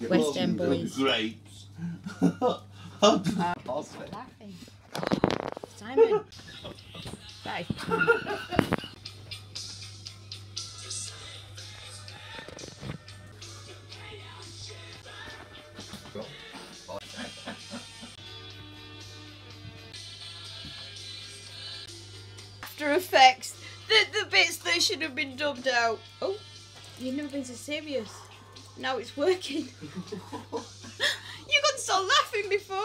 West End boys. Grapes. Laughing. Simon. That is After Effects. The, the bits that should have been dubbed out. Oh, you've never been so serious. Now it's working. you couldn't stop laughing before.